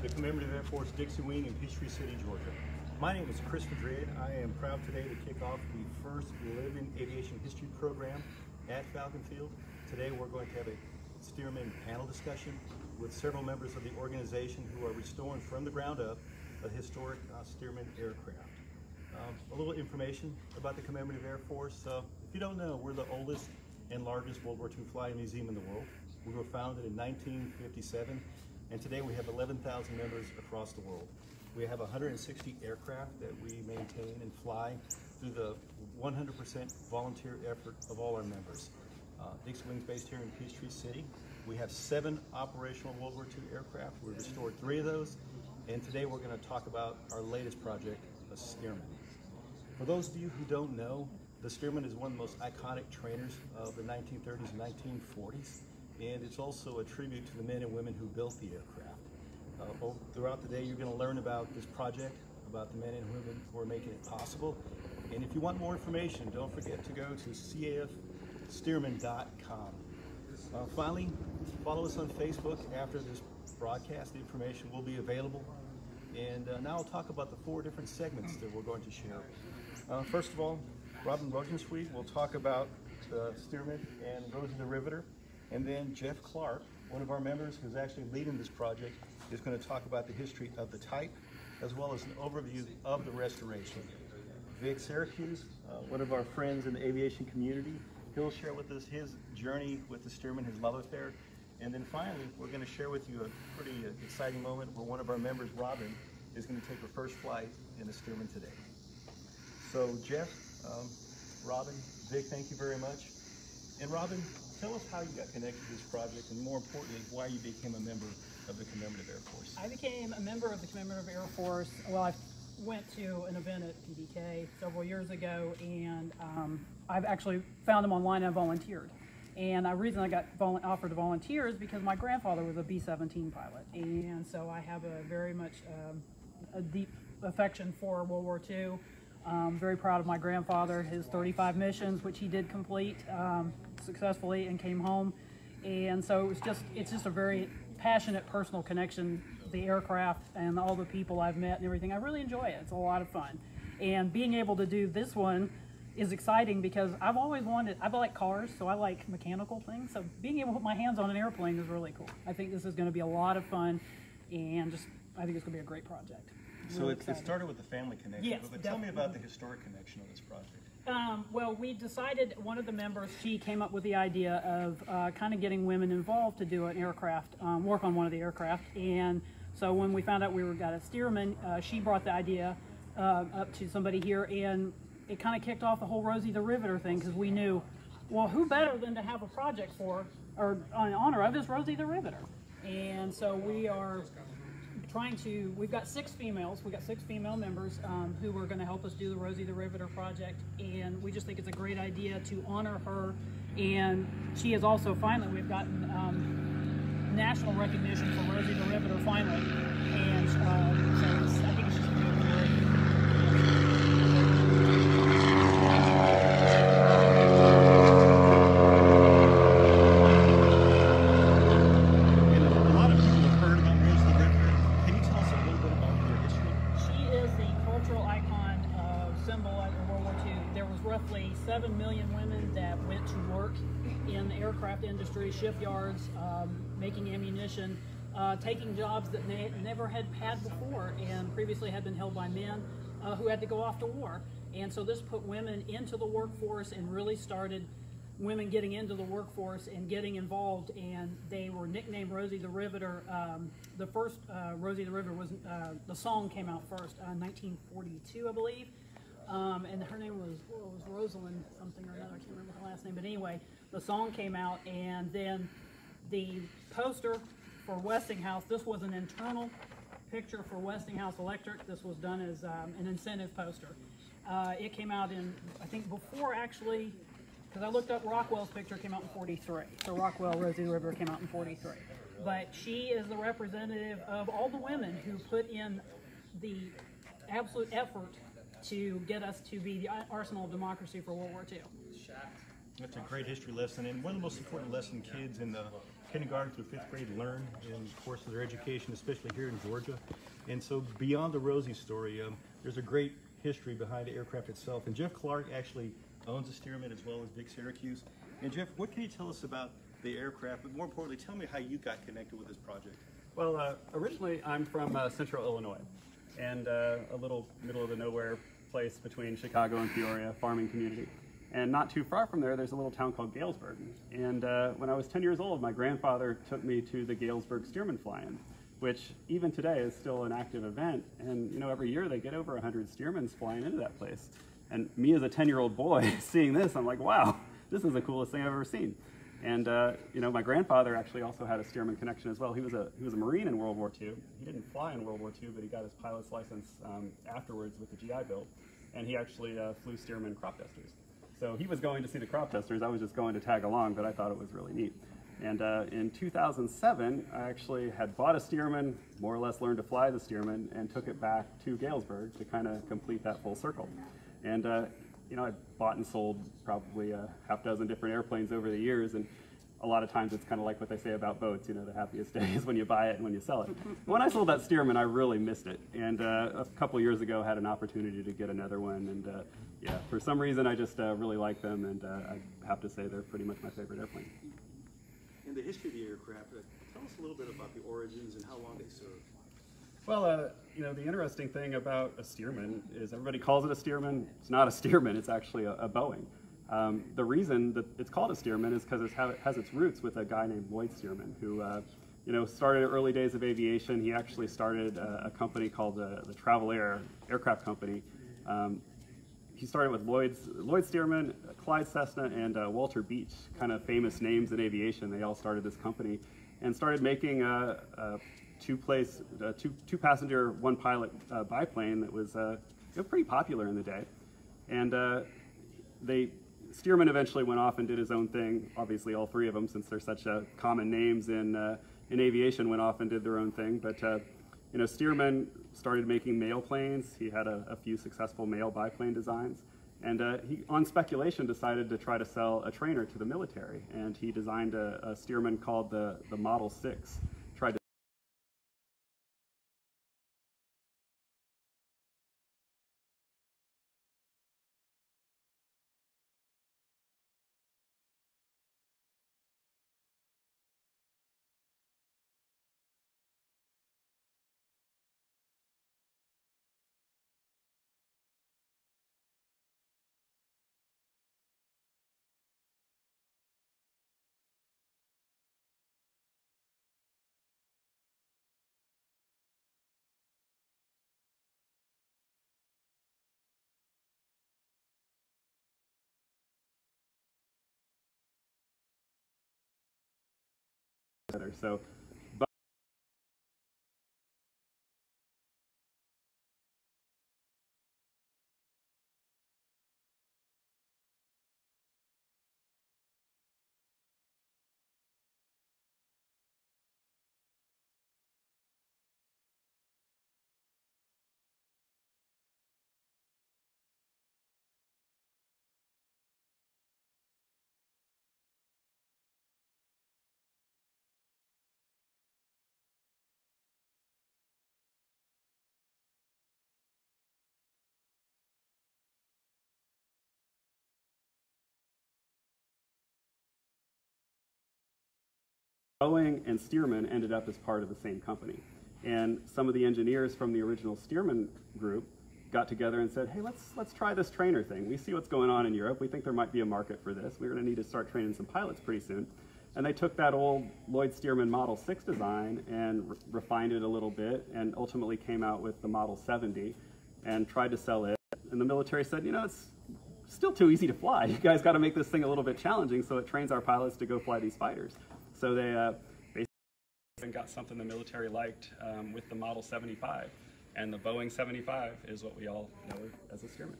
to the Commemorative Air Force Dixie Wing in Peachtree City, Georgia. My name is Chris Madrid. I am proud today to kick off the first Living Aviation History program at Falcon Field. Today we're going to have a Stearman panel discussion with several members of the organization who are restoring from the ground up a historic uh, Stearman aircraft. Um, a little information about the Commemorative Air Force. Uh, if you don't know, we're the oldest and largest World War II flying museum in the world. We were founded in 1957, and today we have 11,000 members across the world. We have 160 aircraft that we maintain and fly through the 100% volunteer effort of all our members. Uh, Dixie Wing's based here in Peachtree City. We have seven operational World War II aircraft. We restored three of those, and today we're going to talk about our latest project, a Stearman. For those of you who don't know, the Stearman is one of the most iconic trainers of the 1930s and 1940s, and it's also a tribute to the men and women who built the aircraft. Uh, throughout the day, you're going to learn about this project, about the men and women who are making it possible. And if you want more information, don't forget to go to cafstearman.com. Uh, finally, follow us on Facebook after this broadcast. The information will be available. And uh, now I'll talk about the four different segments that we're going to share. Uh, first of all, Robin Rosensweet will talk about the Stearman and Rosie the Riveter. And then Jeff Clark, one of our members who's actually leading this project, is going to talk about the history of the type as well as an overview of the restoration. Vic Syracuse, uh, one of our friends in the aviation community, he'll share with us his journey with the Stearman, his love affair. And then finally, we're going to share with you a pretty uh, exciting moment where one of our members, Robin, is going to take her first flight in the Stearman today. So Jeff, um, Robin, Vic, thank you very much. And Robin, tell us how you got connected to this project and more importantly, why you became a member of the Commemorative Air Force. I became a member of the Commemorative Air Force, well, I went to an event at PDK several years ago and um, I've actually found them online and volunteered. And the reason I got offered to volunteer is because my grandfather was a B-17 pilot. And so I have a very much um, a deep affection for World War II. Um, very proud of my grandfather, his 35 missions, which he did complete um, successfully and came home. And so it was just, it's just a very passionate personal connection, the aircraft and all the people I've met and everything. I really enjoy it. It's a lot of fun. And being able to do this one is exciting because I've always wanted, I like cars, so I like mechanical things. So being able to put my hands on an airplane is really cool. I think this is going to be a lot of fun and just, I think it's going to be a great project. So it, it, started with the family connection. Yes, but tell me about the historic connection of this project. Um, well, we decided, one of the members, she came up with the idea of uh, kind of getting women involved to do an aircraft, um, work on one of the aircraft. And so when we found out we were got a Stearman, uh, she brought the idea uh, up to somebody here and it kind of kicked off the whole Rosie the Riveter thing because we knew, well, who better than to have a project for, or in honor of, is Rosie the Riveter. And so we are trying to, we've got six females, we've got six female members um, who are going to help us do the Rosie the Riveter project, and we just think it's a great idea to honor her. And she is also finally, we've gotten um, national recognition for Rosie the Riveter finally, and uh, so I think it's just industry, shipyards, um, making ammunition, uh, taking jobs that they never had had before and previously had been held by men uh, who had to go off to war. And so this put women into the workforce and really started women getting into the workforce and getting involved. And they were nicknamed Rosie the Riveter. Um, the first uh, Rosie the Riveter was, uh, the song came out first, uh, 1942, I believe. Um, and her name was, well, was Rosalind something or another. I can't remember her last name. But anyway, the song came out, and then the poster for Westinghouse, this was an internal picture for Westinghouse Electric. This was done as um, an incentive poster. Uh, it came out in, I think before actually, because I looked up Rockwell's picture, came out in 43. So Rockwell, Rosie River came out in 43. But she is the representative of all the women who put in the absolute effort to get us to be the arsenal of democracy for World War II. That's a great history lesson, and one of the most important lessons kids in the kindergarten through fifth grade learn in the course of their education, especially here in Georgia. And so beyond the Rosie story, um, there's a great history behind the aircraft itself. And Jeff Clark actually owns the Stearman as well as Vic Syracuse. And Jeff, what can you tell us about the aircraft, but more importantly, tell me how you got connected with this project. Well, uh, originally I'm from uh, Central Illinois, and uh, a little middle of the nowhere place between Chicago and Peoria, farming community. And not too far from there, there's a little town called Galesburg. And uh, when I was 10 years old, my grandfather took me to the Galesburg Stearman Fly-In, which even today is still an active event. And you know, every year they get over 100 Stearmans flying into that place. And me as a 10-year-old boy seeing this, I'm like, wow, this is the coolest thing I've ever seen. And uh, you know, my grandfather actually also had a Stearman connection as well. He was a he was a Marine in World War II. He didn't fly in World War II, but he got his pilot's license um, afterwards with the GI Bill, and he actually uh, flew Stearman crop dusters. So he was going to see the crop dusters. I was just going to tag along, but I thought it was really neat. And uh, in 2007, I actually had bought a Stearman, more or less learned to fly the Stearman, and took it back to Galesburg to kind of complete that full circle. And uh, you know, I bought and sold probably a half dozen different airplanes over the years, and a lot of times it's kind of like what they say about boats, you know, the happiest day is when you buy it and when you sell it. when I sold that Stearman, I really missed it. And uh, a couple years ago, had an opportunity to get another one. And uh, yeah, for some reason, I just uh, really like them. And uh, I have to say they're pretty much my favorite airplane. In the history of the aircraft, uh, tell us a little bit about the origins and how long they served. Well, uh, you know, the interesting thing about a Stearman is everybody calls it a Stearman. It's not a Stearman, it's actually a, a Boeing. Um, the reason that it's called a Stearman is because it has its roots with a guy named Lloyd Stearman, who, uh, you know, started early days of aviation. He actually started a, a company called the, the Travel Air Aircraft Company. Um, he started with Lloyd's, Lloyd Stearman, Clyde Cessna, and uh, Walter Beech, kind of famous names in aviation. They all started this company and started making uh, uh two place, uh, two, two passenger, one pilot uh, biplane that was uh, pretty popular in the day. And uh, they, Stearman eventually went off and did his own thing. Obviously, all three of them, since they're such uh, common names in, uh, in aviation, went off and did their own thing. But you know, Stearman started making mail planes. He had a, a few successful mail biplane designs. And uh, he, on speculation, decided to try to sell a trainer to the military. And he designed a, a Stearman called the, the Model 6. So Boeing and Stearman ended up as part of the same company. And some of the engineers from the original Stearman group got together and said, hey, let's, let's try this trainer thing. We see what's going on in Europe. We think there might be a market for this. We're going to need to start training some pilots pretty soon. And they took that old Lloyd Stearman Model 6 design and re refined it a little bit and ultimately came out with the Model 70 and tried to sell it. And the military said, you know, it's still too easy to fly. You guys got to make this thing a little bit challenging so it trains our pilots to go fly these fighters. So they uh, basically got something the military liked um, with the Model 75. And the Boeing 75 is what we all know as a Stearman.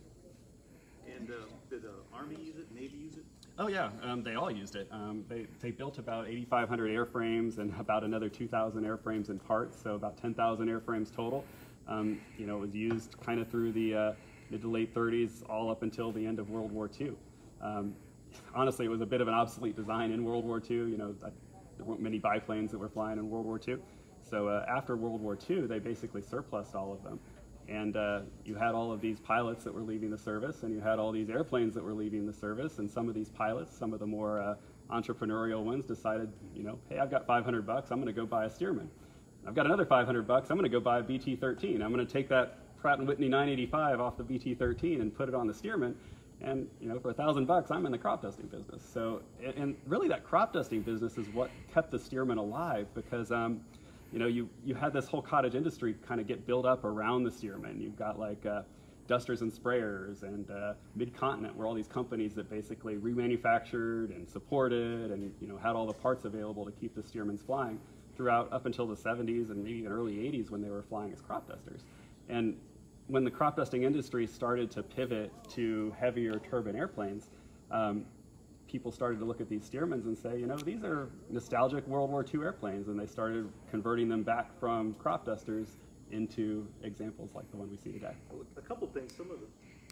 And uh, did the Army use it, Navy use it? Oh yeah, um, they all used it. Um, they, they built about 8,500 airframes and about another 2,000 airframes in parts, so about 10,000 airframes total. Um, you know, it was used kind of through the uh, mid to late 30s, all up until the end of World War II. Um, honestly, it was a bit of an obsolete design in World War II. You know, there weren't many biplanes that were flying in World War II. So uh, after World War II, they basically surplused all of them. And uh, you had all of these pilots that were leaving the service, and you had all these airplanes that were leaving the service. And some of these pilots, some of the more uh, entrepreneurial ones, decided, you know, hey, I've got 500 bucks, I'm going to go buy a Stearman. I've got another 500 bucks, I'm going to go buy a BT-13. I'm going to take that Pratt & Whitney 985 off the BT-13 and put it on the Stearman. And you know, for a thousand bucks, I'm in the crop dusting business. So, and really, that crop dusting business is what kept the Stearman alive because. Um, you know, you, you had this whole cottage industry kind of get built up around the Stearman. You've got like uh, dusters and sprayers and uh, Mid-Continent were all these companies that basically remanufactured and supported and, you know, had all the parts available to keep the Stearmans flying throughout up until the 70s and maybe even early 80s when they were flying as crop dusters. And when the crop dusting industry started to pivot to heavier turbine airplanes, um, people started to look at these Stearmans and say, you know, these are nostalgic World War II airplanes, and they started converting them back from crop dusters into examples like the one we see today. A couple things. Some of the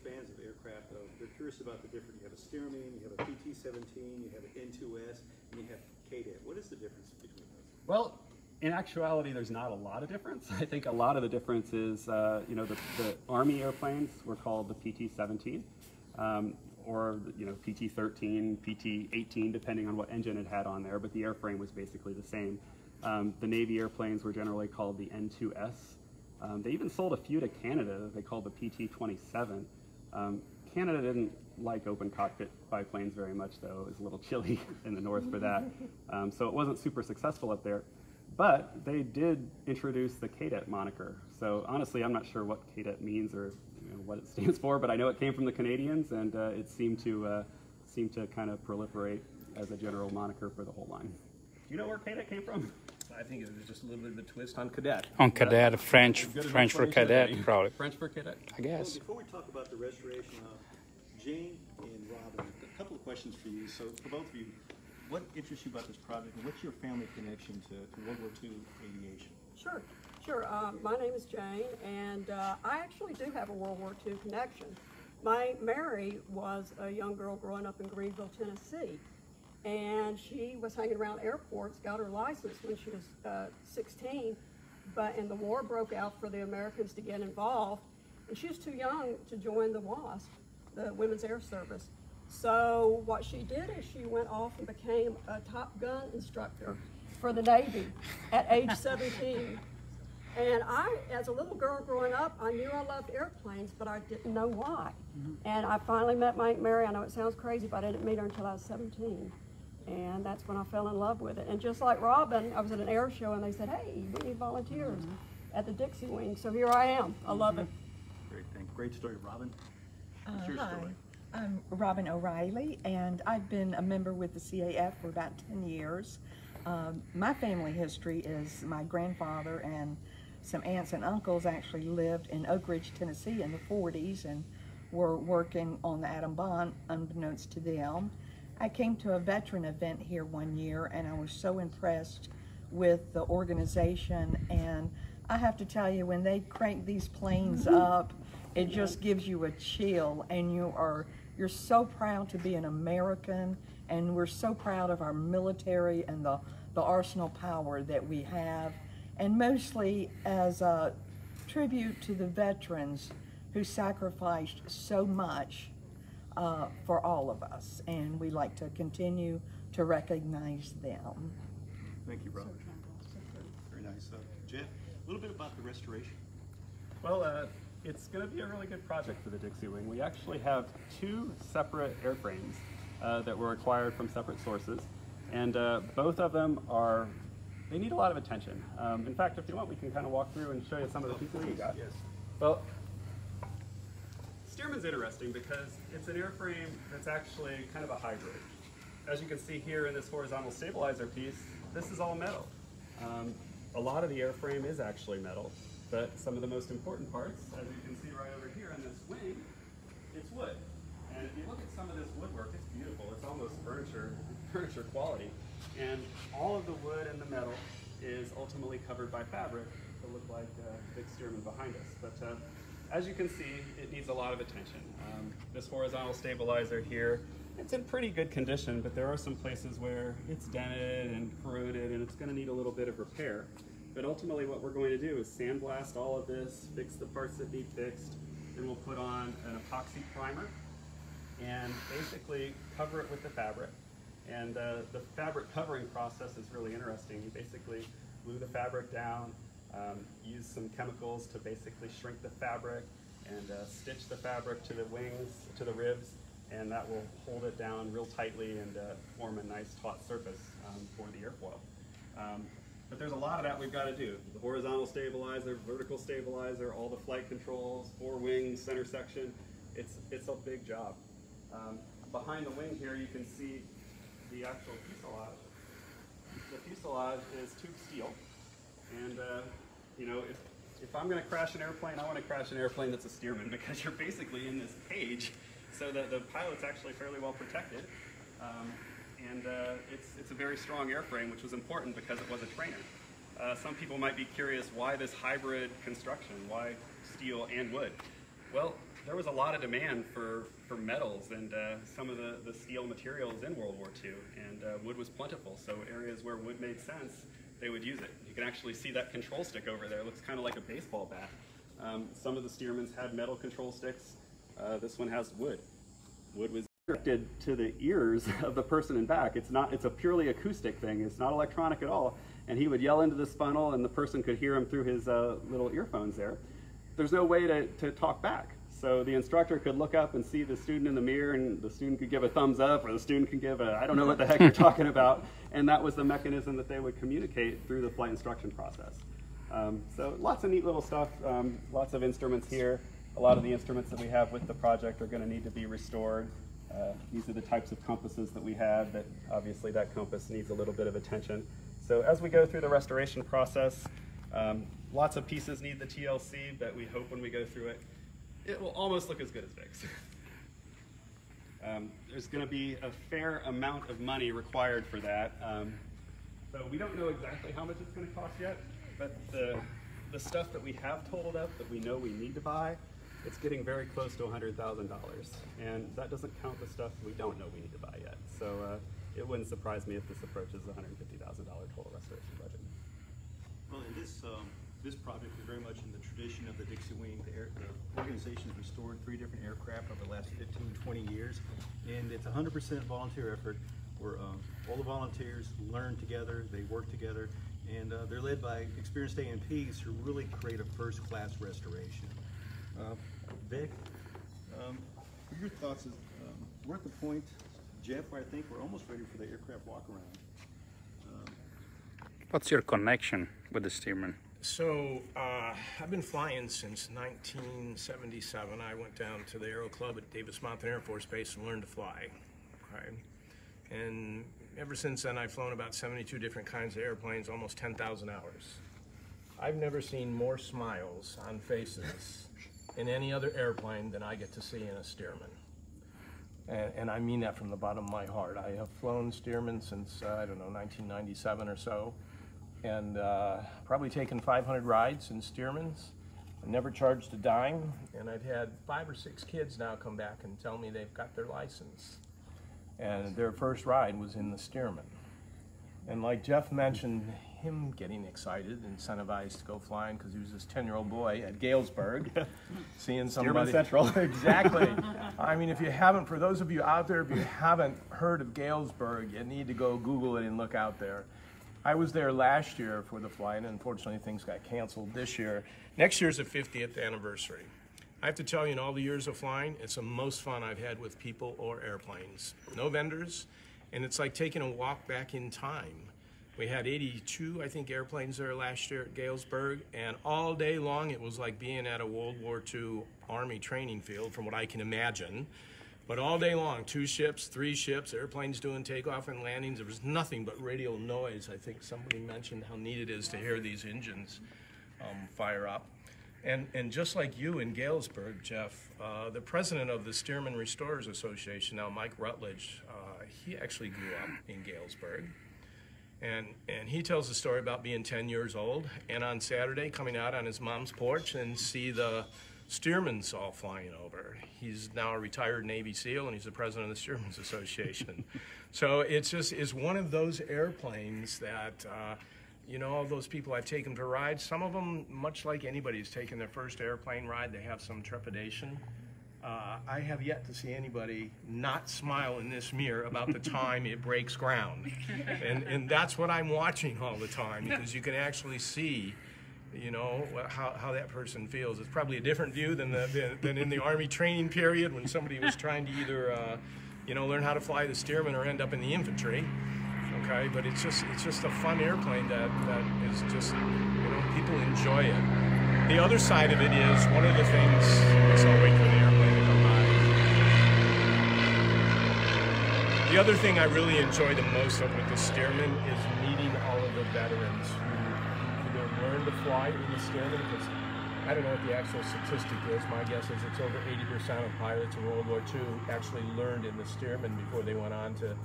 fans of aircraft, though, they're curious about the different. You have a Stearman, you have a PT-17, you have an N2S, and you have Kaydet. What is the difference between those? Well, in actuality, there's not a lot of difference. I think a lot of the difference is, uh, you know, the, the, Army airplanes were called the PT-17. Um, or you know PT13, PT18, depending on what engine it had on there, but the airframe was basically the same. Um, the Navy airplanes were generally called the N2S. Um, they even sold a few to Canada that they called the PT27. Um, Canada didn't like open cockpit biplanes very much, though. It was a little chilly in the north for that. Um, so it wasn't super successful up there. But they did introduce the Kaydet moniker. So honestly, I'm not sure what Kaydet means or you know, what it stands for, but I know it came from the Canadians, and uh, it seemed to uh, seemed to kind of proliferate as a general moniker for the whole line. Do you know where cadet came from? I think it was just a little bit of a twist on cadet. On cadet, French, French for cadet, probably. French for cadet. I guess. Well, before we talk about the restoration, of Jane and Robin, a couple of questions for you. So, for both of you, what interests you about this project, and what's your family connection to, to World War II aviation? Sure. Sure. Uh, my name is Jane, and uh, I actually do have a World War II connection. My Mary was a young girl growing up in Greenville, Tennessee, and she was hanging around airports, got her license when she was uh, 16, but and the war broke out for the Americans to get involved, and she was too young to join the WASP, the Women's Air Service. So what she did is she went off and became a Top Gun instructor for the Navy at age 17. And I, as a little girl growing up, I knew I loved airplanes, but I didn't know why. Mm-hmm. And I finally met my Aunt Mary. I know it sounds crazy, but I didn't meet her until I was 17. And that's when I fell in love with it. And just like Robin, I was at an air show and they said, hey, we need volunteers mm-hmm. at the Dixie Wing. So here I am. I love mm-hmm. it. Great thing. Great story, Robin. What's uh, your hi. story? I'm Robin O'Reilly, and I've been a member with the CAF for about 10 years. Um, my family history is my grandfather and some aunts and uncles actually lived in Oak Ridge, Tennessee in the 40s and were working on the atom bomb unbeknownst to them. I came to a veteran event here one year and I was so impressed with the organization and I have to tell you when they crank these planes up it just gives you a chill and you are you're so proud to be an American and we're so proud of our military and the, the arsenal power that we have and mostly as a tribute to the veterans who sacrificed so much uh, for all of us, and we like to continue to recognize them. Thank you, Robert. Very nice. Uh, Jeff, a little bit about the restoration. Well, uh, it's going to be a really good project for the Dixie Wing. We actually have two separate airframes uh, that were acquired from separate sources, and uh, both of them are they need a lot of attention. Um, in fact, if you want, we can kind of walk through and show you some of the pieces we got. Yes. Well, Stearman's interesting because it's an airframe that's actually kind of a hybrid. As you can see here in this horizontal stabilizer piece, this is all metal. Um, a lot of the airframe is actually metal, but some of the most important parts, as you can see right over here on this wing, it's wood. And if you look at some of this woodwork, it's beautiful. It's almost furniture, furniture quality. And all of the wood and the metal is ultimately covered by fabric to look like uh, big Stearman behind us. But uh, as you can see, it needs a lot of attention. Um, this horizontal stabilizer here it's in pretty good condition, but there are some places where it's dented and corroded and it's going to need a little bit of repair. But ultimately what we're going to do is sandblast all of this, fix the parts that need fixed, then we'll put on an epoxy primer and basically cover it with the fabric. And uh, the fabric covering process is really interesting. You basically glue the fabric down, um, use some chemicals to basically shrink the fabric and uh, stitch the fabric to the wings, to the ribs, and that will hold it down real tightly and uh, form a nice taut surface um, for the airfoil. Um, but there's a lot of that we've got to do. The horizontal stabilizer, vertical stabilizer, all the flight controls, four wings, center section. It's, it's a big job. Um, behind the wing here, you can see the actual fuselage. The fuselage is tube steel. And, uh, you know, if, if I'm going to crash an airplane, I want to crash an airplane that's a Stearman because you're basically in this cage so that the pilot's actually fairly well protected. Um, and uh, it's, it's a very strong airframe, which was important because it was a trainer. Uh, some people might be curious why this hybrid construction, why steel and wood? Well, there was a lot of demand for, for metals and uh, some of the, the steel materials in World War II, and uh, wood was plentiful, so areas where wood made sense, they would use it. You can actually see that control stick over there. It looks kind of like a baseball bat. Um, some of the Stearmans had metal control sticks. Uh, this one has wood. Wood was directed to the ears of the person in back. It's not. It's a purely acoustic thing. It's not electronic at all. And he would yell into this funnel, and the person could hear him through his uh, little earphones there. There's no way to, to talk back. So the instructor could look up and see the student in the mirror, and the student could give a thumbs up, or the student could give a, I don't know what the heck you're talking about. And that was the mechanism that they would communicate through the flight instruction process. Um, so lots of neat little stuff, um, lots of instruments here. A lot of the instruments that we have with the project are going to need to be restored. Uh, these are the types of compasses that we have that obviously that compass needs a little bit of attention. So as we go through the restoration process, um, lots of pieces need the TLC, but we hope when we go through it, it will almost look as good as Vic's. um, there's going to be a fair amount of money required for that. Um, so we don't know exactly how much it's going to cost yet, but the, the stuff that we have totaled up that we know we need to buy, it's getting very close to $100,000. And that doesn't count the stuff we don't know we need to buy yet. So uh, it wouldn't surprise me if this approaches the $150,000 total restoration budget. Well, and this, um, this project is very much in the tradition of the Dixie Wing. The, air, the organization has restored three different aircraft over the last 15, 20 years, and it's a 100% volunteer effort where um, all the volunteers learn together, they work together, and uh, they're led by experienced A&Ps who really create a first-class restoration. Uh, Vic, um, your thoughts? Is, um, we're at the point, Jeff, where I think we're almost ready for the aircraft walk-around. Um, What's your connection with the Stearman? So uh, I've been flying since 1977. I went down to the Aero Club at Davis Monthan Air Force Base and learned to fly. Okay. And ever since then, I've flown about 72 different kinds of airplanes, almost 10,000 hours. I've never seen more smiles on faces in any other airplane than I get to see in a Stearman. And, and I mean that from the bottom of my heart. I have flown Stearman since, uh, I don't know, 1997 or so, and uh, probably taken 500 rides in Stearmans. I never charged a dime, and I've had five or six kids now come back and tell me they've got their license. And their first ride was in the Stearman. And like Jeff mentioned, him getting excited, incentivized to go flying because he was this 10 year old boy at Galesburg, seeing somebody. Central. exactly. I mean, if you haven't, for those of you out there, if you haven't heard of Galesburg, you need to go Google it and look out there. I was there last year for the flight, and unfortunately, things got canceled this year. Next year's the 50th anniversary. I have to tell you, in all the years of flying, it's the most fun I've had with people or airplanes. No vendors, and it's like taking a walk back in time. We had 82, I think, airplanes there last year at Galesburg, and all day long it was like being at a World War II Army training field, from what I can imagine. But all day long, two ships, three ships, airplanes doing takeoff and landings. There was nothing but radio noise. I think somebody mentioned how neat it is to hear these engines um, fire up. And, and just like you in Galesburg, Jeff, uh, the president of the Stearman Restorers Association, now Mike Rutledge, uh, he actually grew up in Galesburg. And, and he tells the story about being 10 years old and on Saturday coming out on his mom's porch and see the Stearman all flying over. He's now a retired Navy SEAL and he's the president of the Stearman's Association. so it's just it's one of those airplanes that. Uh, you know, all those people I've taken for rides, some of them, much like anybody's taken their first airplane ride, they have some trepidation. Uh, I have yet to see anybody not smile in this mirror about the time it breaks ground. And, and that's what I'm watching all the time because you can actually see, you know, how, how that person feels. It's probably a different view than, the, than, than in the Army training period when somebody was trying to either, uh, you know, learn how to fly the Stearman or end up in the infantry okay? But it's just it's just a fun airplane that that is just you know people enjoy it. The other side of it is one of the things. Wait for the airplane to come by. The other thing I really enjoy the most of with the Stearman is meeting all of the veterans who either learned to fly in the Stearman because I don't know what the actual statistic is. My guess is it's over 80% of pilots in World War II actually learned in the Stearman before they went on to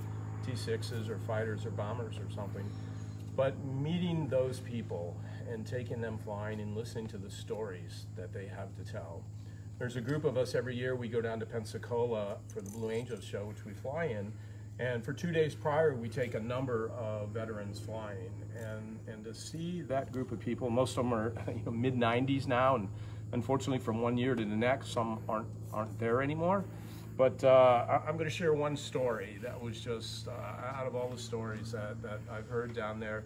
T-6s or fighters or bombers or something. But meeting those people and taking them flying and listening to the stories that they have to tell. There's a group of us every year, we go down to Pensacola for the Blue Angels show, which we fly in. And for two days prior, we take a number of veterans flying. And, and to see that group of people, most of them are you know, mid 90s now, and unfortunately, from one year to the next, some aren't, aren't there anymore. But uh, I'm going to share one story that was just uh, out of all the stories that, that I've heard down there.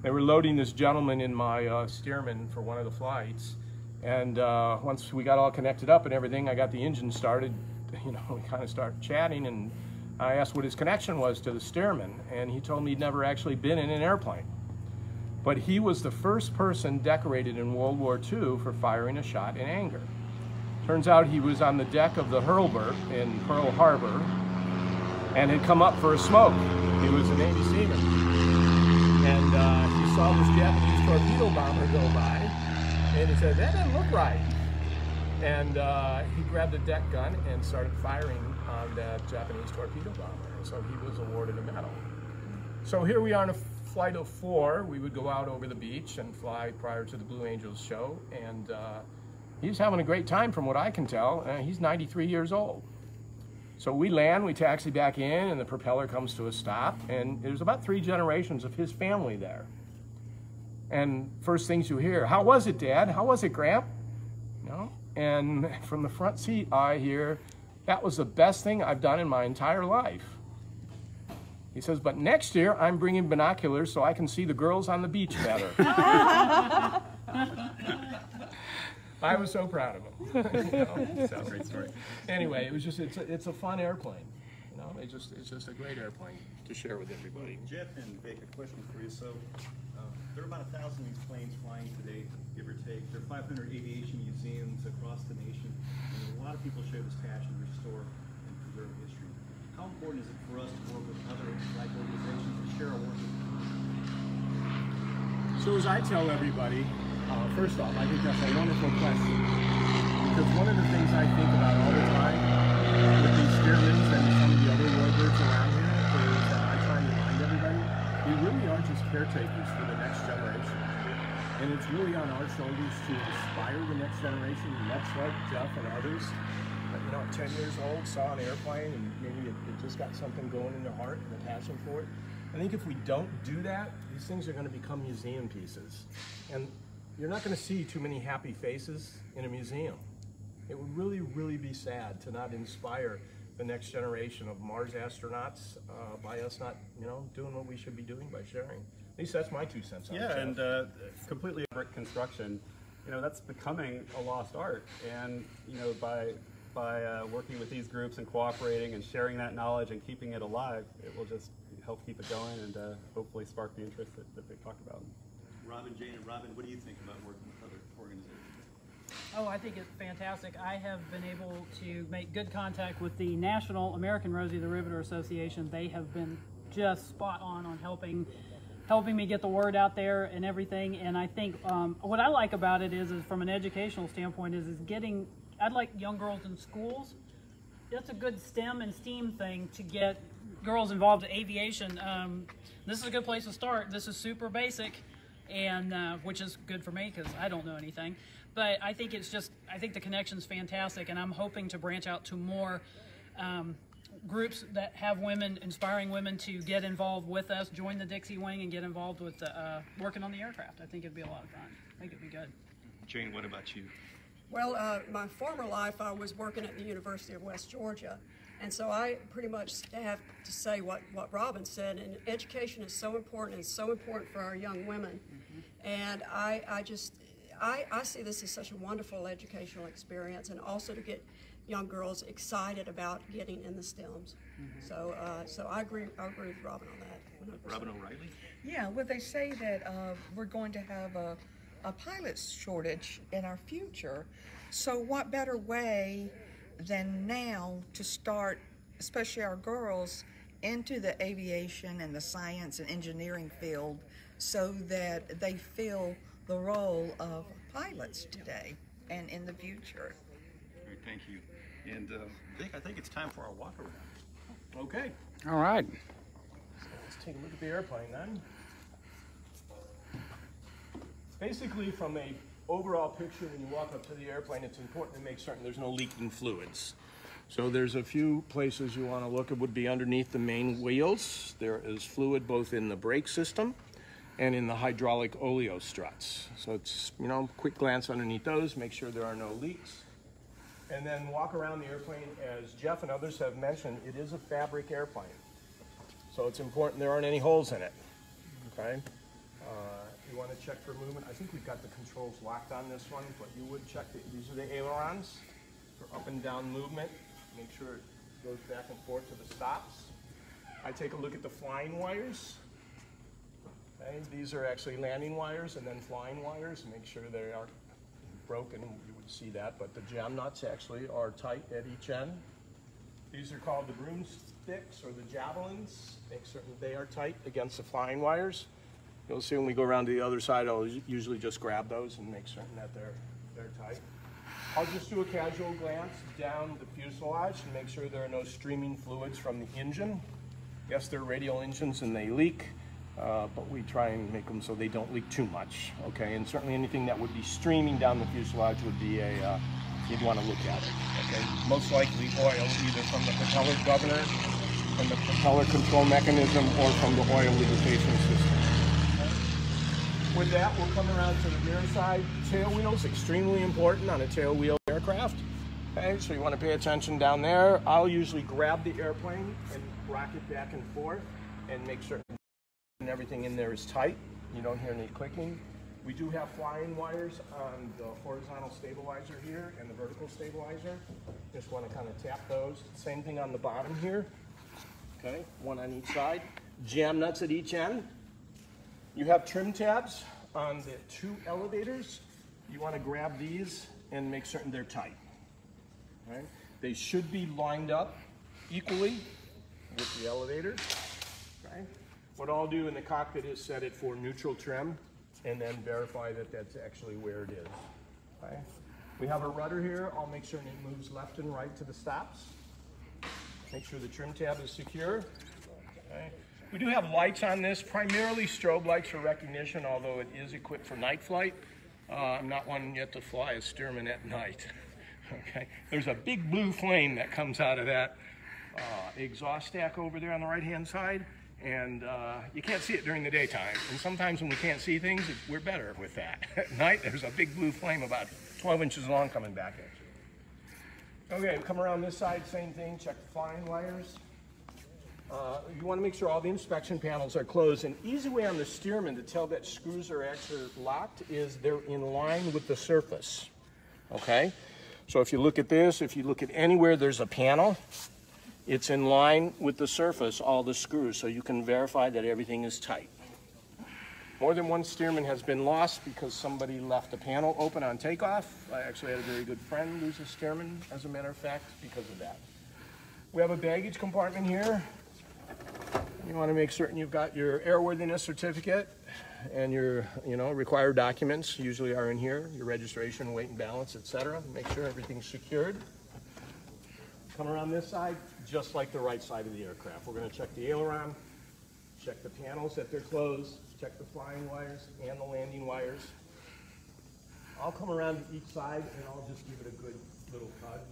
They were loading this gentleman in my uh, Stearman for one of the flights. And uh, once we got all connected up and everything, I got the engine started. You know, we kind of started chatting, and I asked what his connection was to the Stearman, and he told me he'd never actually been in an airplane. But he was the first person decorated in World War II for firing a shot in anger. Turns out he was on the deck of the Hulbert in Pearl Harbor and had come up for a smoke. He was a Navy seaman. And uh, he saw this Japanese torpedo bomber go by, and he said, that didn't look right. And uh, he grabbed a deck gun and started firing that Japanese torpedo bomber. So he was awarded a medal. So here we are on a flight of four. We would go out over the beach and fly prior to the Blue Angels show. And uh, he's having a great time from what I can tell. Uh, he's 93 years old. So we land, we taxi back in, and the propeller comes to a stop, and there's about three generations of his family there. And first things you hear, how was it, Dad? How was it, Gramp? Know? And from the front seat, I hear, that was the best thing I've done in my entire life. He says, but next year I'm bringing binoculars so I can see the girls on the beach better. I was so proud of him. you know? so, Great story. Anyway, it was just it's a, it's a fun airplane. You know, it's just it's just a great airplane to share with everybody. Jeff and Vic, a question for you. So uh, there are about a thousand of these planes flying today, give or take. There are 500 aviation museums across the nation, and a lot of people share this passion to restore and preserve history. How important is it for us to work with other like organizations to share our work? So as I tell everybody, uh, first off, I think that's a wonderful question because one of the things I think about all the time with these Stearmans and some of the other warbirds around here is that I try and remind everybody we really are just caretakers for the next generation. And it's really on our shoulders to inspire the next generation, much like Jeff and others. You know, at 10 years old, saw an airplane and maybe it, it just got something going in their heart and a passion for it. I think if we don't do that, these things are going to become museum pieces. And you're not going to see too many happy faces in a museum. It would really, really be sad to not inspire the next generation of Mars astronauts uh, by us not, you know, doing what we should be doing by sharing. At least that's my two cents on it. Yeah, Jeff. and uh, completely brick construction, you know, that's becoming a lost art. And you know, by by uh, working with these groups and cooperating and sharing that knowledge and keeping it alive, it will just help keep it going and uh, hopefully spark the interest that, that they talked about. Robin, Jane, and Robin, what do you think about working with other organizations? Oh, I think it's fantastic. I have been able to make good contact with the National American Rosie the Riveter Association. They have been just spot on on helping helping me get the word out there and everything. And I think um, what I like about it is, is from an educational standpoint, is is getting. I'd like young girls in schools. That's a good STEM and STEAM thing to get girls involved in aviation. Um, this is a good place to start. This is super basic, and uh, which is good for me because I don't know anything. but I think it's just I think the connection's fantastic, and I'm hoping to branch out to more. Um, groups that have women, inspiring women to get involved with us, join the Dixie Wing, and get involved with the, uh, working on the aircraft. I think it'd be a lot of fun. I think it'd be good. Jane, what about you? Well, uh, my former life, I was working at the University of West Georgia. And so I pretty much have to say what, what Robin said. And education is so important and so important for our young women. And I, I just, I, I see this as such a wonderful educational experience and also to get young girls excited about getting in the STEMs. So, uh, so I agree, I agree with Robin on that. 100%. Robin O'Reilly? Yeah, well, they say that uh, we're going to have a, a pilot shortage in our future. So, what better way than now to start, especially our girls, into the aviation and the science and engineering field so that they fill the role of pilots today and in the future? Great, thank you. And uh, Vic, I think it's time for our walk around. Okay, All right. let's take a look at the airplane then. Basically, from a overall picture, when you walk up to the airplane, it's important to make certain there's no leaking fluids. So there's a few places you want to look. It would be underneath the main wheels. There is fluid both in the brake system and in the hydraulic oleo struts. So it's, you know, quick glance underneath those, make sure there are no leaks. And then walk around the airplane. As Jeff and others have mentioned, it is a fabric airplane. So it's important there aren't any holes in it. Okay? Uh, you want to check for movement. I think we've got the controls locked on this one, but you would check the, these are the ailerons for up and down movement. Make sure it goes back and forth to the stops. I take a look at the flying wires. Okay, these are actually landing wires and then flying wires. Make sure they aren't broken. See that, but the jam nuts actually are tight at each end. These are called the broomsticks or the javelins. Make certain they are tight against the flying wires. You'll see when we go around to the other side, I'll usually just grab those and make certain that they're, they're tight. I'll just do a casual glance down the fuselage and make sure there are no streaming fluids from the engine. Yes, they're radial engines and they leak, uh, but we try and make them so they don't leak too much, okay? And certainly anything that would be streaming down the fuselage would be a, uh, you'd want to look at it, okay? Most likely oil, either from the propeller governor, from the propeller control mechanism, or from the oil lubrication system. With that, we'll come around to the rear side. Tail wheels, extremely important on a tail wheel aircraft. Okay, so you want to pay attention down there. I'll usually grab the airplane and rock it back and forth and make certain everything in there is tight. You don't hear any clicking. We do have flying wires on the horizontal stabilizer here and the vertical stabilizer. Just want to kind of tap those. Same thing on the bottom here. Okay, one on each side. Jam nuts at each end. You have trim tabs on the two elevators. You want to grab these and make certain they're tight. Right? They should be lined up equally with the elevators. What I'll do in the cockpit is set it for neutral trim and then verify that that's actually where it is. Okay? We have a rudder here. I'll make sure it moves left and right to the stops. Make sure the trim tab is secure. Okay? We do have lights on this, primarily strobe lights for recognition, although it is equipped for night flight. Uh, I'm not one yet to fly a Stearman at night. okay, there's a big blue flame that comes out of that uh, exhaust stack over there on the right-hand side, and uh, you can't see it during the daytime. And sometimes when we can't see things, we're better with that. At night, there's a big blue flame about 12 inches long coming back at you. Okay, come around this side, same thing. Check the flying wires. Uh, you want to make sure all the inspection panels are closed. An easy way on the Stearman to tell that screws are actually locked is they're in line with the surface. Okay? So if you look at this, if you look at anywhere there's a panel, it's in line with the surface, all the screws, so you can verify that everything is tight. More than one Stearman has been lost because somebody left the panel open on takeoff. I actually had a very good friend lose a Stearman, as a matter of fact, because of that. We have a baggage compartment here. You want to make certain you've got your airworthiness certificate and your, you know, required documents usually are in here, your registration, weight and balance, etc. Make sure everything's secured. Come around this side, just like the right side of the aircraft. We're going to check the aileron, check the panels that they're closed, check the flying wires and the landing wires. I'll come around to each side and I'll just give it a good little cut.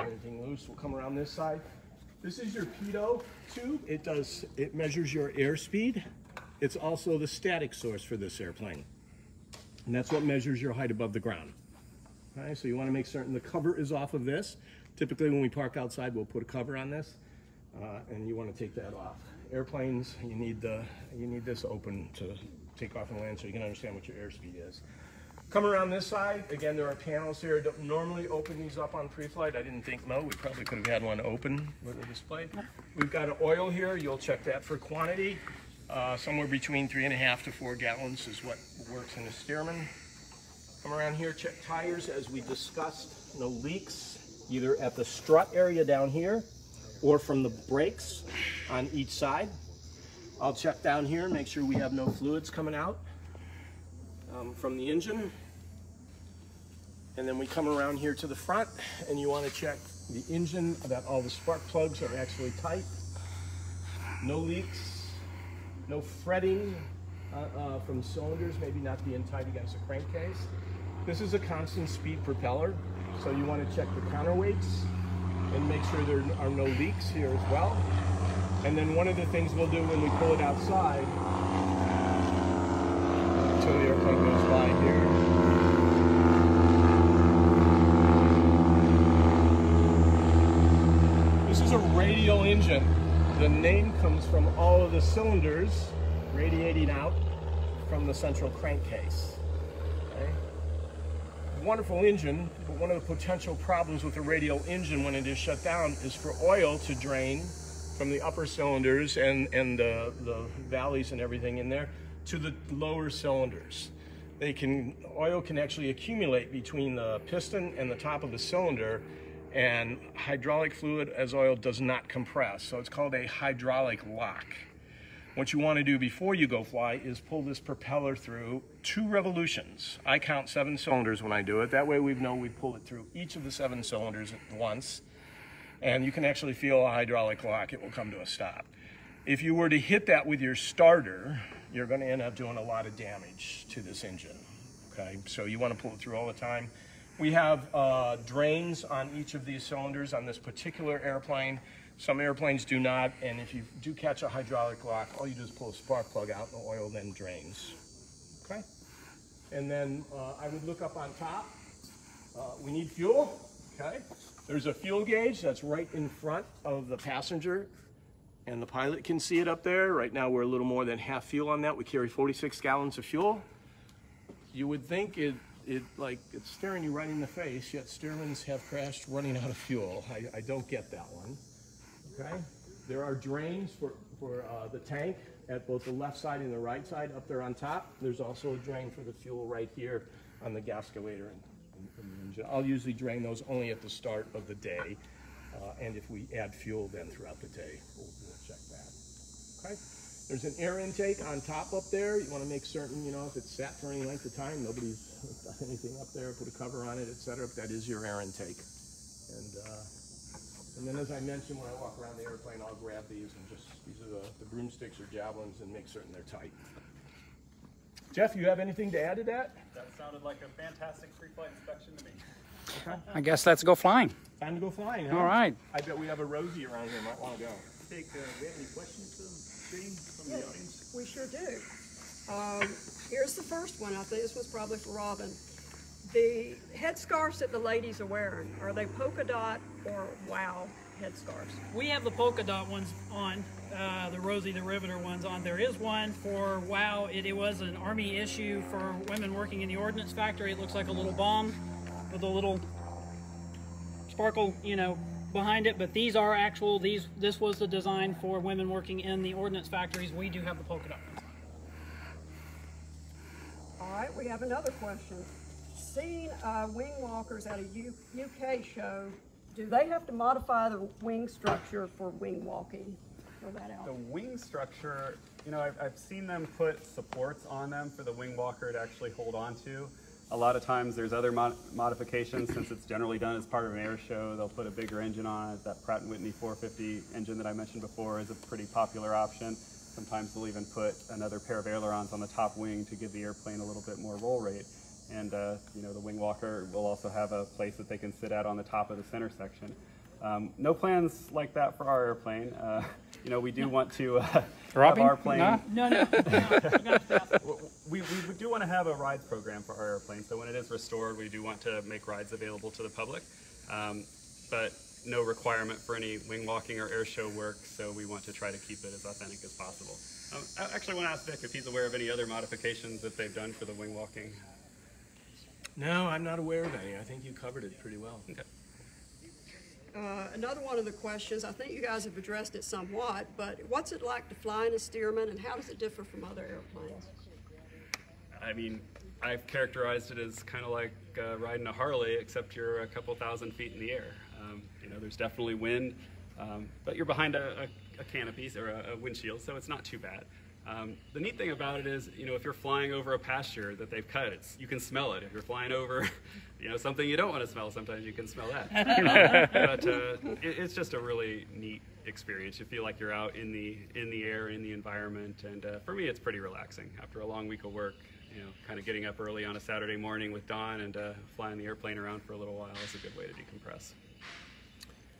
Anything loose we'll come around this side. This is your pitot tube. It does, it measures your airspeed. It's also the static source for this airplane. And that's what measures your height above the ground. Right, so you want to make certain the cover is off of this. Typically when we park outside, we'll put a cover on this. Uh, and you want to take that off. Airplanes, you need the, you need this open to take off and land so you can understand what your airspeed is. Come around this side. Again, there are panels here. Don't normally open these up on pre-flight. I didn't think, no, we probably could have had one open with a display. We've got an oil here. You'll check that for quantity. Uh, somewhere between three and a half to four gallons is what works in a Stearman. Come around here, check tires as we discussed. No leaks, either at the strut area down here or from the brakes on each side. I'll check down here, make sure we have no fluids coming out um, from the engine. And then we come around here to the front and you want to check the engine that all the spark plugs are actually tight. No leaks, no fretting uh, uh, from cylinders, maybe not being tight against a crankcase. This is a constant speed propeller, so you want to check the counterweights and make sure there are no leaks here as well. And then one of the things we'll do when we pull it outside, until the airplane goes by here. This is a radial engine. The name comes from all of the cylinders radiating out from the central crankcase. Okay? Wonderful engine, but one of the potential problems with a radial engine when it is shut down is for oil to drain from the upper cylinders and, and the, the valleys and everything in there to the lower cylinders. They can, oil can actually accumulate between the piston and the top of the cylinder and hydraulic fluid as oil does not compress. So it's called a hydraulic lock. What you want to do before you go fly is pull this propeller through two revolutions. I count seven cylinders when I do it. That way we know we pull it through each of the seven cylinders at once. And you can actually feel a hydraulic lock. It will come to a stop. If you were to hit that with your starter, you're going to end up doing a lot of damage to this engine. Okay, so you want to pull it through all the time. We have uh, drains on each of these cylinders on this particular airplane. Some airplanes do not, and if you do catch a hydraulic lock, all you do is pull a spark plug out and the oil then drains. Okay? And then uh, I would look up on top. Uh, we need fuel, okay? There's a fuel gauge that's right in front of the passenger, and the pilot can see it up there. Right now we're a little more than half fuel on that. We carry 46 gallons of fuel. You would think it, it like it's staring you right in the face, yet Stearmans have crashed running out of fuel. I, I don't get that one. Okay? There are drains for, for uh, the tank at both the left side and the right side up there on top. There's also a drain for the fuel right here on the gascolator and, and, and the engine. I'll usually drain those only at the start of the day. Uh, and if we add fuel then throughout the day, we'll, we'll check that. Okay? There's an air intake on top up there. You want to make certain, you know, if it's sat for any length of time, nobody's done anything up there, put a cover on it, etc. That is your air intake. And uh, and then as I mentioned, when I walk around the airplane, I'll grab these and just, these are the, the broomsticks or javelins and make certain they're tight. Jeff, you have anything to add to that? That sounded like a fantastic pre-flight inspection to me. I guess let's go flying. Time to go flying, huh? All right. I bet we have a Rosie around here might want to go. Take, uh, we have any questions from Shane, from the audience? We sure do. Um, here's the first one. I think this was probably for Robin. The headscarves that the ladies are wearing, are they polka dot or wow headscarves? We have the polka dot ones on, uh, the Rosie the Riveter ones on. There is one for WOW. It, it was an Army issue for women working in the ordnance factory. It looks like a little bomb with a little sparkle, you know, behind it. But these are actual. These this was the design for women working in the ordnance factories. We do have the polka dot ones. All right, we have another question. Seeing uh, wing walkers at a U- UK show, do they have to modify the wing structure for wing walking? That The wing structure, you know, I've, I've seen them put supports on them for the wing walker to actually hold on to. A lot of times there's other mod- modifications since it's generally done as part of an air show. They'll put a bigger engine on it. That Pratt & Whitney 450 engine that I mentioned before is a pretty popular option. Sometimes they'll even put another pair of ailerons on the top wing to give the airplane a little bit more roll rate. And uh, you know, the wing walker will also have a place that they can sit at on the top of the center section. Um, no plans like that for our airplane. Uh, you know, we do want to uh, have our plane. No? No, no, no, you gotta stop. We, we do want to have a rides program for our airplane. So when it is restored, we do want to make rides available to the public. Um, but no requirement for any wing walking or air show work. So we want to try to keep it as authentic as possible. Um, I actually want to ask Vic if he's aware of any other modifications that they've done for the wing walking. No, I'm not aware of any. I think you covered it pretty well. Okay. Uh, another one of the questions, I think you guys have addressed it somewhat, but what's it like to fly in a Stearman and how does it differ from other airplanes? I mean, I've characterized it as kind of like uh, riding a Harley, except you're a couple thousand feet in the air. Um, you know, there's definitely wind, um, but you're behind a, a, a canopy or a, a windshield, so it's not too bad. Um, the neat thing about it is, you know, if you're flying over a pasture that they've cut, it's, you can smell it. If you're flying over, you know, something you don't want to smell, sometimes you can smell that. but uh, it, it's just a really neat experience. You feel like you're out in the in the air, in the environment, and uh, for me, it's pretty relaxing. After a long week of work, you know, kind of getting up early on a Saturday morning with Dawn and uh, flying the airplane around for a little while is a good way to decompress.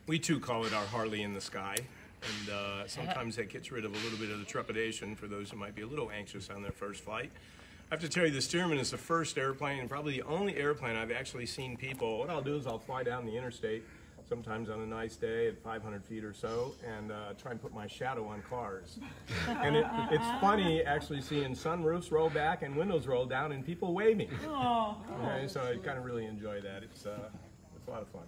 We too call it our Harley in the sky. And uh, sometimes that gets rid of a little bit of the trepidation for those who might be a little anxious on their first flight. I have to tell you, the Stearman is the first airplane and probably the only airplane I've actually seen people. What I'll do is I'll fly down the interstate, sometimes on a nice day at 500 feet or so, and uh, try and put my shadow on cars. and it, it's funny actually seeing sunroofs roll back and windows roll down and people waving. Okay, so I kind of really enjoy that. It's, uh, it's a lot of fun.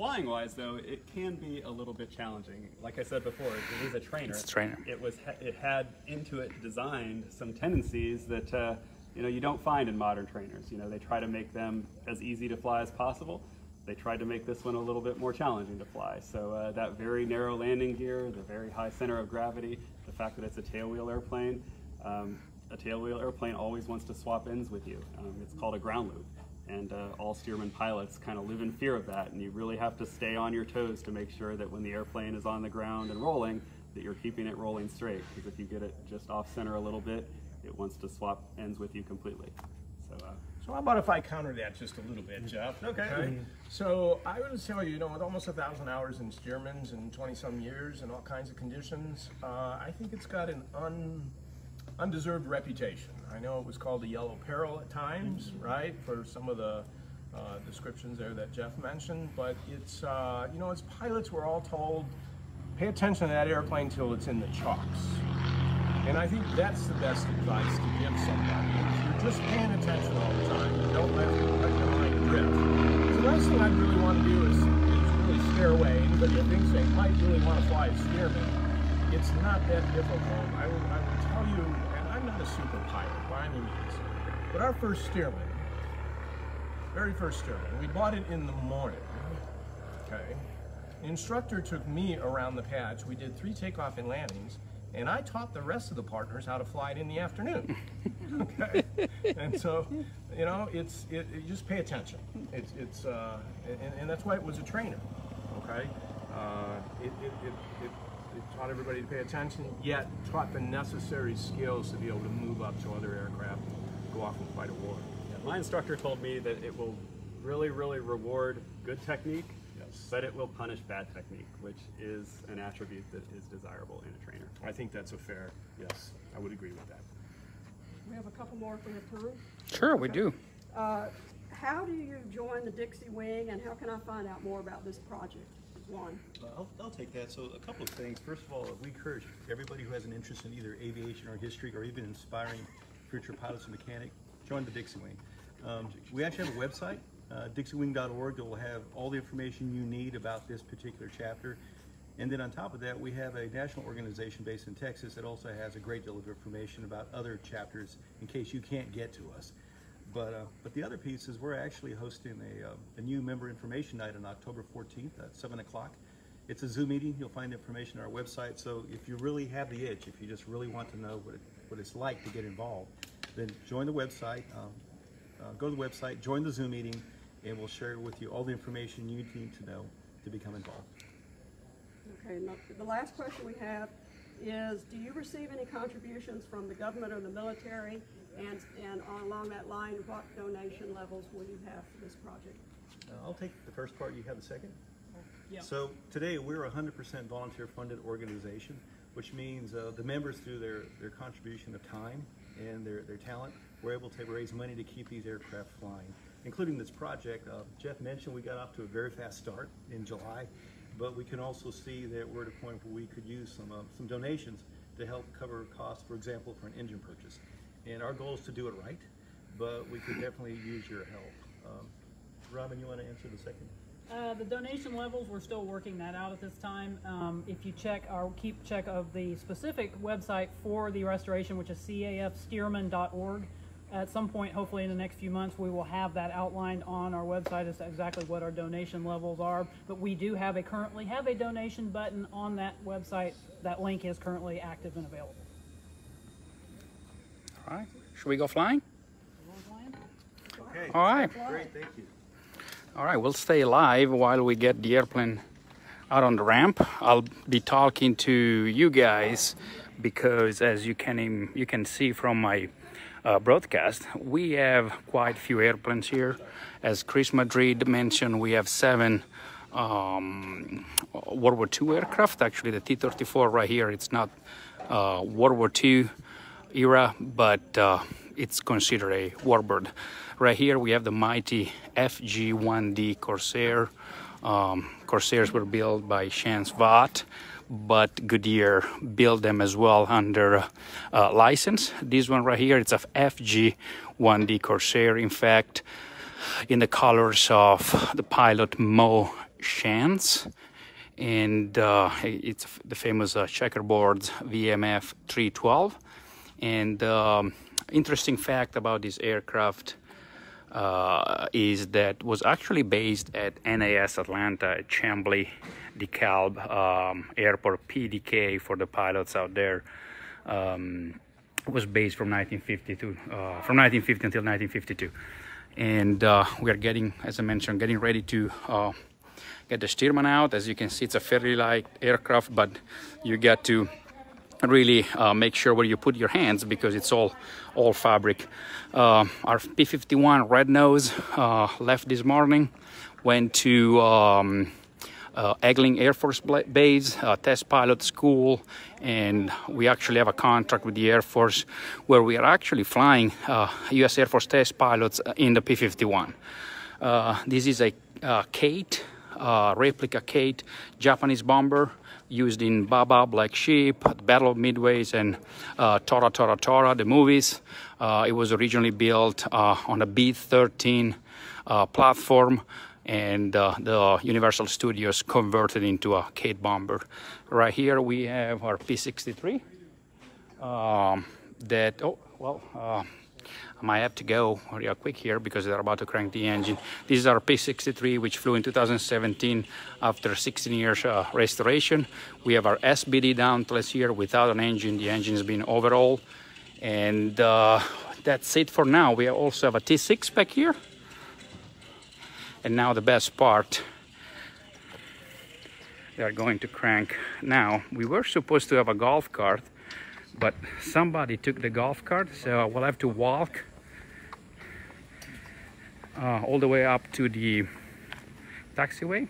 Flying wise, though, it can be a little bit challenging. Like I said before, it is a trainer. It's a trainer. It was it had into it designed some tendencies that uh, you know you don't find in modern trainers. You know they try to make them as easy to fly as possible. They tried to make this one a little bit more challenging to fly. So uh, that very narrow landing gear, the very high center of gravity, the fact that it's a tailwheel airplane. Um, a tailwheel airplane always wants to swap ends with you. Um, it's called a ground loop and uh, all Stearman pilots kind of live in fear of that and you really have to stay on your toes to make sure that when the airplane is on the ground and rolling that you're keeping it rolling straight because if you get it just off center a little bit it wants to swap ends with you completely so uh, So how about if I counter that just a little bit, Jeff? Okay. So I would tell you, you know, with almost a thousand hours in Stearmans and 20 some years and all kinds of conditions, uh, I think it's got an un, undeserved reputation. I know it was called the yellow peril at times, right, for some of the uh, descriptions there that Jeff mentioned, but it's, uh, you know, as pilots, we're all told, pay attention to that airplane till it's in the chocks. And I think that's the best advice to give somebody. If you're just paying attention all the time, don't let, let your mind drift. The last thing I really want to do is, is really scare away anybody that thinks they might really want to fly a Stearman. It's not that difficult. I will, I will tell you, and I'm not a super pilot by any means, but our first Stearman, very first Stearman, we bought it in the morning. Okay. The instructor took me around the patch. We did three takeoff and landings, and I taught the rest of the partners how to fly it in the afternoon. okay. And so, you know, it's it, you just pay attention. It's it's uh, and, and that's why it was a trainer. Okay. Uh, it, it, it, it, it taught everybody to pay attention, yet taught the necessary skills to be able to move up to other aircraft, and go off and fight a war. my instructor told me that it will really really reward good technique Yes. but it will punish bad technique which is an attribute that is desirable in a trainer I think that's a fair yes. I would agree with that. We have a couple more if we have time. Sure, we do. Uh, how do you join the Dixie Wing and how can I find out more about this project? One. I'll, I'll take that. So a couple of things. First of all, we encourage everybody who has an interest in either aviation or history or even inspiring future pilots and mechanic, join the Dixie Wing. Um, we actually have a website, uh, dixiewing.org, that will have all the information you need about this particular chapter. And then on top of that, we have a national organization based in Texas that also has a great deal of information about other chapters in case you can't get to us. But, uh, but the other piece is we're actually hosting a, uh, a new member information night on October 14th at 7 o'clock. It's a Zoom meeting. You'll find information on our website. So if you really have the itch, if you just really want to know what, it, what it's like to get involved, then join the website. Um, uh, go to the website, join the Zoom meeting, and we'll share with you all the information you need to know to become involved. Okay, the- the last question we have is, do you receive any contributions from the government or the military? And, and along that line, what donation levels will you have for this project? Uh, I'll take the first part, you have the second? Yeah. So today, we're a hundred percent volunteer-funded organization, which means uh, the members, through their, their contribution of time and their, their talent, we're able to raise money to keep these aircraft flying, including this project. Uh, Jeff mentioned we got off to a very fast start in July, but we can also see that we're at a point where we could use some, uh, some donations to help cover costs, for example, for an engine purchase. And our goal is to do it right, but we could definitely use your help. Um, Robin, you want to answer the second? Uh, the donation levels, we're still working that out at this time. Um, if you check our keep check of the specific website for the restoration, which is cafstearman.org, at some point, hopefully in the next few months, we will have that outlined on our website as to exactly what our donation levels are. But we do have a currently have a donation button on that website. That link is currently active and available. All right. Should we go flying? Okay. All right. Great, thank you. All right, we'll stay live while we get the airplane out on the ramp. I'll be talking to you guys because, as you can you can see from my uh, broadcast, we have quite a few airplanes here. As Chris Madrid mentioned, we have seven um, World War II aircraft. Actually, the T-34 right here, it's not uh, World War II era, but uh, it's considered a warbird. Right here we have the mighty FG-1D Corsair. Um, Corsairs were built by Chance Vought, but Goodyear built them as well under uh, license. This one right here, it's a FG-1D Corsair. In fact, in the colors of the pilot Mo Chance and uh, it's the famous uh, checkerboards VMF 312. And um, interesting fact about this aircraft uh, is that was actually based at NAS Atlanta at Chamblee DeKalb um, Airport PDK for the pilots out there. Um, was based from 1952, uh, from 1950 until 1952, and uh, we are getting, as I mentioned, getting ready to uh, get the Stearman out. As you can see, it's a fairly light aircraft, but you got to really uh, make sure where you put your hands because it's all all fabric. Uh, our P-51 Red Nose uh, left this morning, went to um, uh, Eglin Air Force Base, uh, test pilot school, and we actually have a contract with the Air Force where we are actually flying uh, U.S. Air Force test pilots in the P-51. Uh, this is a uh, Kate, uh, replica Kate Japanese bomber used in Baa Baa, Black Sheep, Battle of Midways, and uh, Tora Tora Tora, the movies. Uh, it was originally built uh, on a B-13 uh, platform, and uh, the Universal Studios converted into a Kate bomber. Right here we have our P-63. Um, that oh well. I might have to go real quick here because they're about to crank the engine. This is our P63, which flew in 2017 after 16 years uh, restoration. We have our SBD down last year without an engine. The engine has been overhauled. And uh, that's it for now. We also have a T6 back here. And now the best part. They are going to crank now. We were supposed to have a golf cart, but somebody took the golf cart, so we'll have to walk uh, all the way up to the taxiway.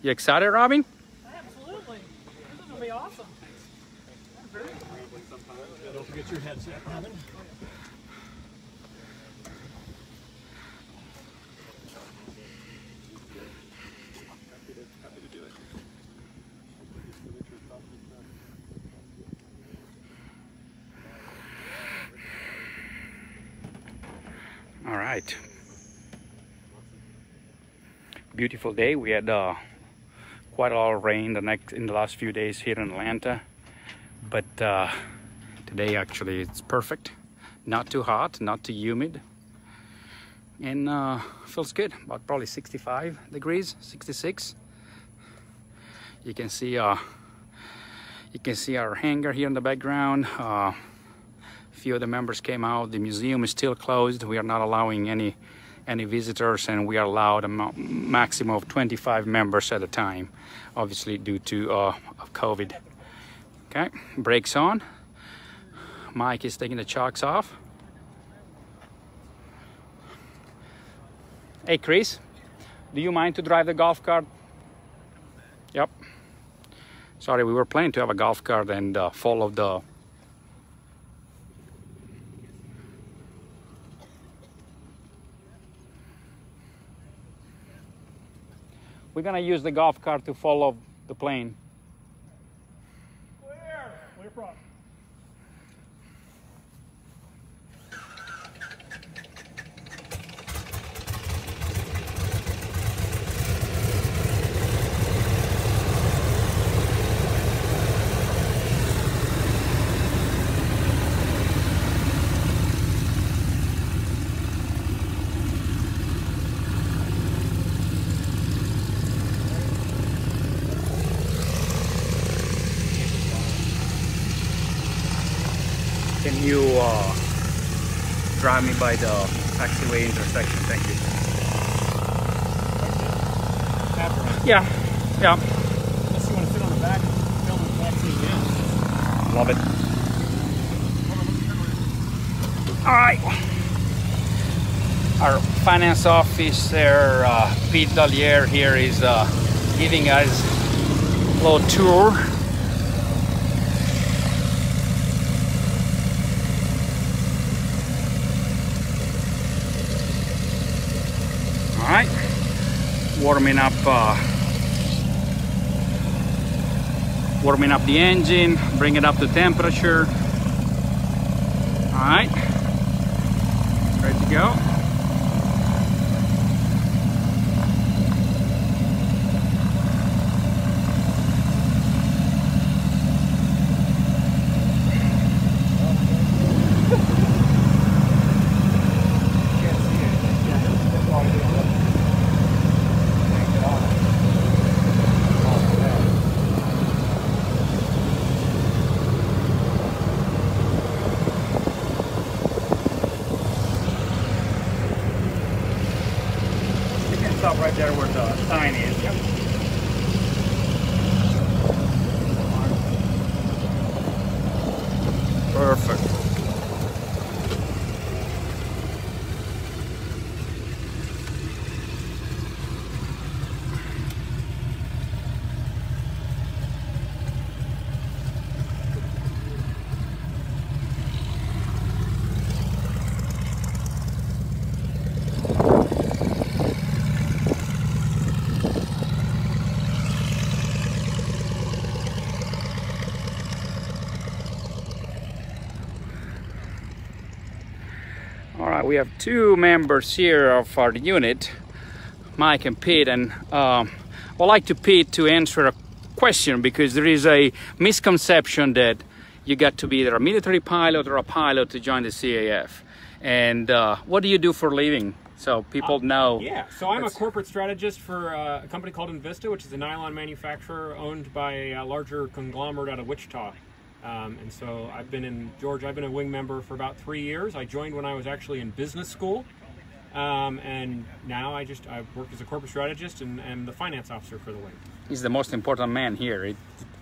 You excited, Robin? Absolutely. This is gonna be awesome. Don't forget your headset, Robin. All right. Beautiful day. We had uh, quite a lot of rain the next in the last few days here in Atlanta, but uh, today actually it's perfect. Not too hot, not too humid, and uh, feels good. About probably 65 degrees, 66. You can see uh, you can see our hangar here in the background. Few of the members came out. The museum is still closed. We are not allowing any any visitors, and we are allowed a maximum of 25 members at a time, obviously due to uh, COVID. Okay, brakes on. Mike is taking the chocks off. Hey, Chris, do you mind to drive the golf cart? Yep. Sorry, we were planning to have a golf cart and uh, follow the. We're gonna use the golf cart to follow the plane. Can you uh, drive me by the taxiway intersection? Thank you. Yeah, yeah, Unless you want to sit on the back and film the back seat in. love it. All right. Our finance officer, uh, Pete Dallier, here is uh, giving us a little tour. Right, warming up, uh, warming up the engine, bring it up to temperature. All right, ready to go. You can stop right there where the sign is. Yep. Perfect. All right, we have two members here of our unit, Mike and Pete, and um, I'd like to Pete to answer a question because there is a misconception that you got to be either a military pilot or a pilot to join the CAF. And uh, what do you do for a living? So people know. Yeah, so I'm a corporate strategist for uh, a company called Invista, which is a nylon manufacturer owned by a larger conglomerate out of Wichita. Um, and so I've been in Georgia. I've been a wing member for about three years. I joined when I was actually in business school, um, and now I just I work as a corporate strategist and am the finance officer for the wing. He's the most important man here. It,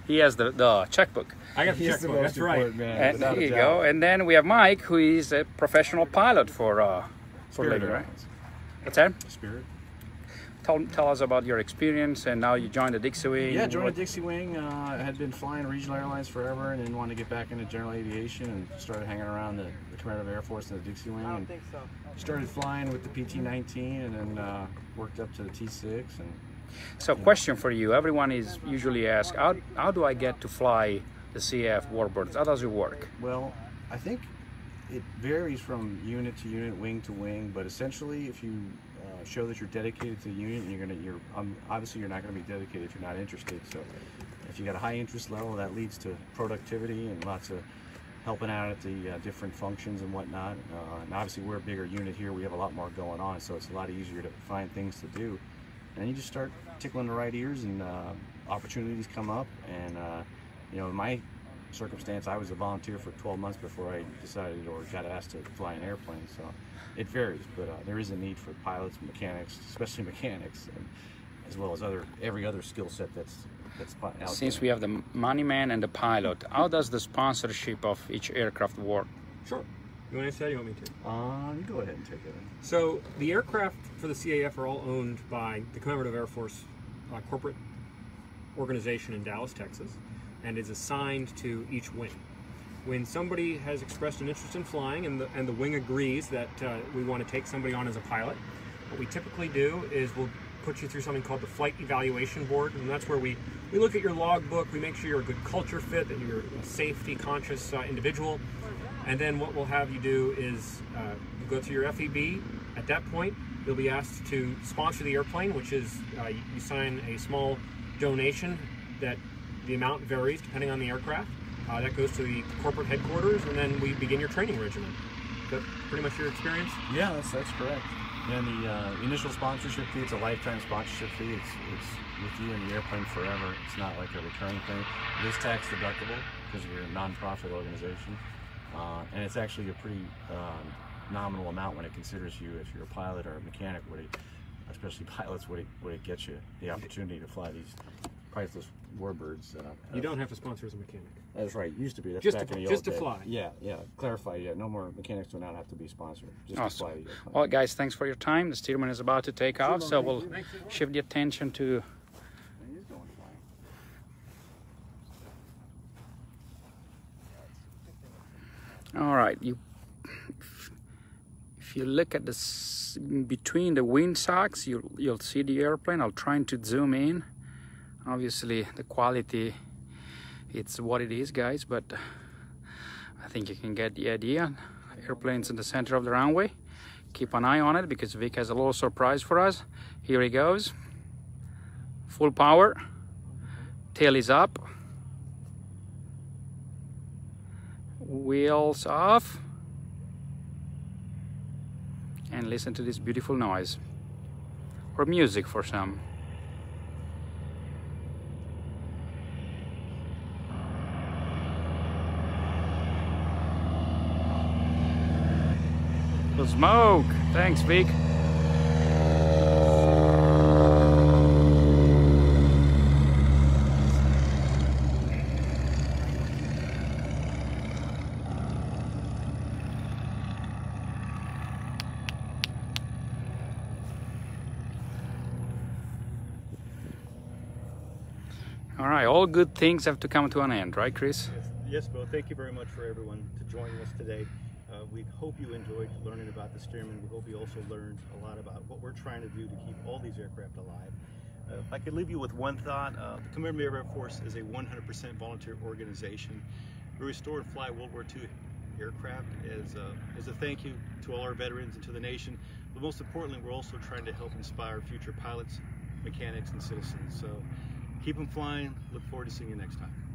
he has the, the checkbook. I got the He's the checkbook. most That's right. important man. And without you go. And then we have Mike, who is a professional pilot for uh, for Spirit living, right? Airlines. What's that? Spirit. Tell, tell us about your experience, and now you joined the Dixie Wing. Yeah, joined What- the Dixie Wing. Uh, had been flying regional airlines forever, and then wanted to get back into general aviation, and started hanging around the, the Commemorative Air Force and the Dixie Wing. I don't think and Started flying with the PT-19, and then uh, worked up to the T6, and So, question for you: Everyone is usually asked, how, how do I get to fly the CF Warbirds? How does it work? Well, I think it varies from unit to unit, wing to wing, but essentially, if you show that you're dedicated to the unit, and you're gonna, you're um, obviously you're not gonna be dedicated if you're not interested. So, if you got a high interest level, that leads to productivity and lots of helping out at the uh, different functions and whatnot. Uh, and obviously, we're a bigger unit here; we have a lot more going on, so it's a lot easier to find things to do. And you just start tickling the right ears, and uh, opportunities come up. And uh, you know, in my circumstance. I was a volunteer for 12 months before I decided or got asked to fly an airplane, so it varies. But uh, there is a need for pilots, mechanics, especially mechanics, and, as well as other every other skill set that's that's po- out Since there. we have the money man and the pilot, how does the sponsorship of each aircraft work? Sure. You want to answer that? You want me to? Uh, you go ahead and take it. So the aircraft for the CAF are all owned by the Commemorative Air Force uh, corporate organization in Dallas, Texas, and is assigned to each wing. When somebody has expressed an interest in flying and the, and the wing agrees that uh, we want to take somebody on as a pilot, what we typically do is we'll put you through something called the Flight Evaluation Board, and that's where we, we look at your logbook, we make sure you're a good culture fit, that you're a safety conscious uh, individual, and then what we'll have you do is uh, you go through your FEB. At that point, you'll be asked to sponsor the airplane, which is uh, you sign a small donation that the amount varies depending on the aircraft. Uh, that goes to the corporate headquarters, and then we begin your training regimen. Pretty much your experience. Yeah, that's, that's correct. And the uh, initial sponsorship fee, it's a lifetime sponsorship fee. It's, it's with you in the airplane forever. It's not like a recurring thing. It is tax deductible because you're a nonprofit organization. Uh, and it's actually a pretty um, nominal amount when it considers you, if you're a pilot or a mechanic, what it, especially pilots, what it, what it gets you, the opportunity to fly these priceless warbirds. Uh, You don't have to sponsor as a mechanic. That's right. Used to be. That's Just back to- in the just old to days. fly. Yeah, yeah. Clarify. Yeah, no more mechanics do not have to be sponsored. Just Awesome. to fly the. Well, guys, thanks for your time. The Stearman is about to take off, so we'll shift the attention to. All right, you. If you look at this between the wind socks, you'll you'll see the airplane. I'll try to zoom in. Obviously, the quality, it's what it is, guys. But I think you can get the idea. Airplane's in the center of the runway. Keep an eye on it because Vic has a little surprise for us. Here he goes. Full power. Tail is up. Wheels off. And listen to this beautiful noise. Or music for some. Smoke. Thanks, Vic. All right, all good things have to come to an end, right, Chris? Yes, yes, Bill. Thank you very much for everyone to joining us today. We hope you enjoyed learning about the Stearman. We hope you also learned a lot about what we're trying to do to keep all these aircraft alive. Uh, if I could leave you with one thought, uh, the Commemorative Air Force is a 100% volunteer organization. We restore and fly World War II aircraft as a, as a thank you to all our veterans and to the nation. But most importantly, we're also trying to help inspire future pilots, mechanics, and citizens. So keep them flying. Look forward to seeing you next time.